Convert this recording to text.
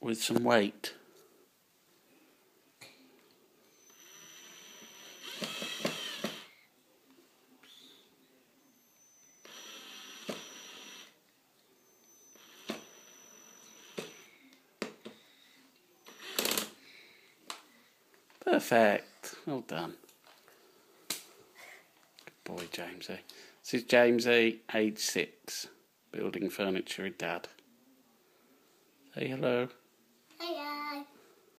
with some weight. Perfect. Well done. Good boy, Jamesy. This is Jamesy, age six, building furniture with Dad. Say hello.